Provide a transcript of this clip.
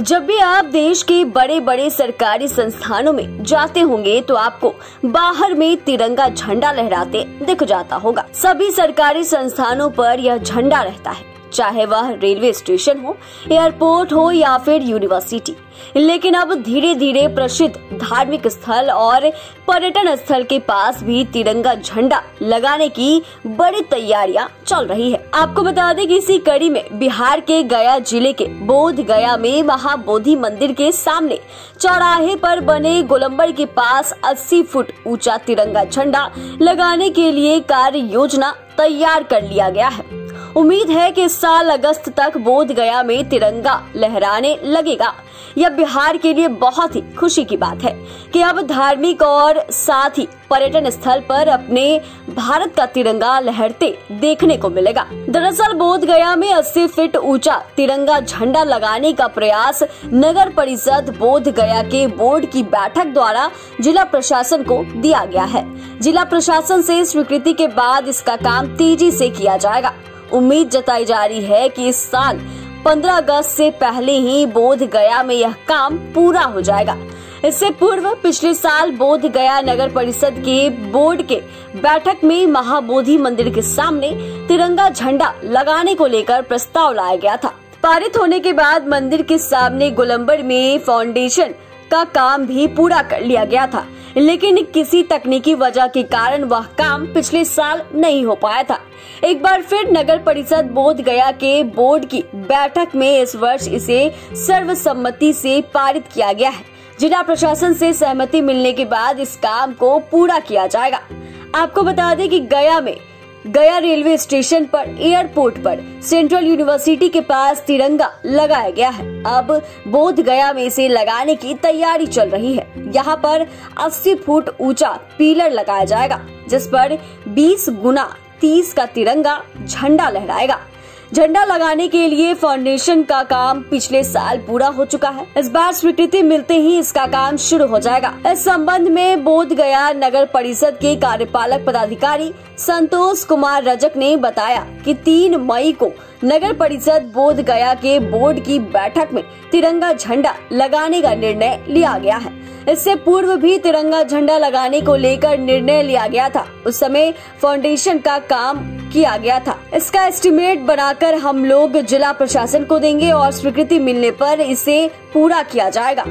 जब भी आप देश के बड़े बड़े सरकारी संस्थानों में जाते होंगे तो आपको बाहर में तिरंगा झंडा लहराते दिख जाता होगा। सभी सरकारी संस्थानों पर यह झंडा रहता है। चाहे वह रेलवे स्टेशन हो, एयरपोर्ट हो या फिर यूनिवर्सिटी। लेकिन अब धीरे धीरे प्रसिद्ध धार्मिक स्थल और पर्यटन स्थल के पास भी तिरंगा झंडा लगाने की बड़ी तैयारियाँ चल रही है। आपको बता दें कि इसी कड़ी में बिहार के गया ज़िले के बोध गया में महाबोधि मंदिर के सामने चौराहे पर बने गोलम्बर के पास 80 फुट ऊँचा तिरंगा झंडा लगाने के लिए कार्य योजना तैयार कर लिया गया है। उम्मीद है कि इस साल अगस्त तक बोध गया में तिरंगा लहराने लगेगा। यह बिहार के लिए बहुत ही खुशी की बात है कि अब धार्मिक और साथ ही पर्यटन स्थल पर अपने भारत का तिरंगा लहरते देखने को मिलेगा। दरअसल बोध गया में 80 फीट ऊँचा तिरंगा झंडा लगाने का प्रयास नगर परिषद बोध गया के बोर्ड की बैठक द्वारा जिला प्रशासन को दिया गया है। जिला प्रशासन से स्वीकृति के बाद इसका काम तेज़ी से किया जाएगा। उम्मीद जताई जा रही है कि इस साल 15 अगस्त से पहले ही बोध गया में यह काम पूरा हो जाएगा। इससे पूर्व पिछले साल बोध गया नगर परिषद के बोर्ड के बैठक में महाबोधि मंदिर के सामने तिरंगा झंडा लगाने को लेकर प्रस्ताव लाया गया था। पारित होने के बाद मंदिर के सामने गोलम्बर में फाउंडेशन का काम भी पूरा कर लिया गया था, लेकिन किसी तकनीकी वजह के कारण वह काम पिछले साल नहीं हो पाया था। एक बार फिर नगर परिषद बोध गया के बोर्ड की बैठक में इस वर्ष इसे सर्वसम्मति से पारित किया गया है। जिला प्रशासन से सहमति मिलने के बाद इस काम को पूरा किया जाएगा। आपको बता दें कि गया में गया रेलवे स्टेशन पर, एयरपोर्ट पर, सेंट्रल यूनिवर्सिटी के पास तिरंगा लगाया गया है। अब बोध गया में इसे लगाने की तैयारी चल रही है। यहाँ पर 80 फुट ऊँचा पिलर लगाया जाएगा, जिस पर 20 गुना 30 का तिरंगा झंडा लहराएगा। झंडा लगाने के लिए फाउंडेशन का काम पिछले साल पूरा हो चुका है। इस बार स्वीकृति मिलते ही इसका काम शुरू हो जाएगा। इस संबंध में बोध गया नगर परिषद के कार्यपालक पदाधिकारी संतोष कुमार रजक ने बताया कि तीन मई को नगर परिषद बोध गया के बोर्ड की बैठक में तिरंगा झंडा लगाने का निर्णय लिया गया है। इससे पूर्व भी तिरंगा झंडा लगाने को लेकर निर्णय लिया गया था। उस समय फाउंडेशन का काम किया गया था। इसका एस्टिमेट बनाकर हम लोग जिला प्रशासन को देंगे और स्वीकृति मिलने पर इसे पूरा किया जाएगा।